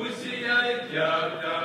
Usiya Ityakta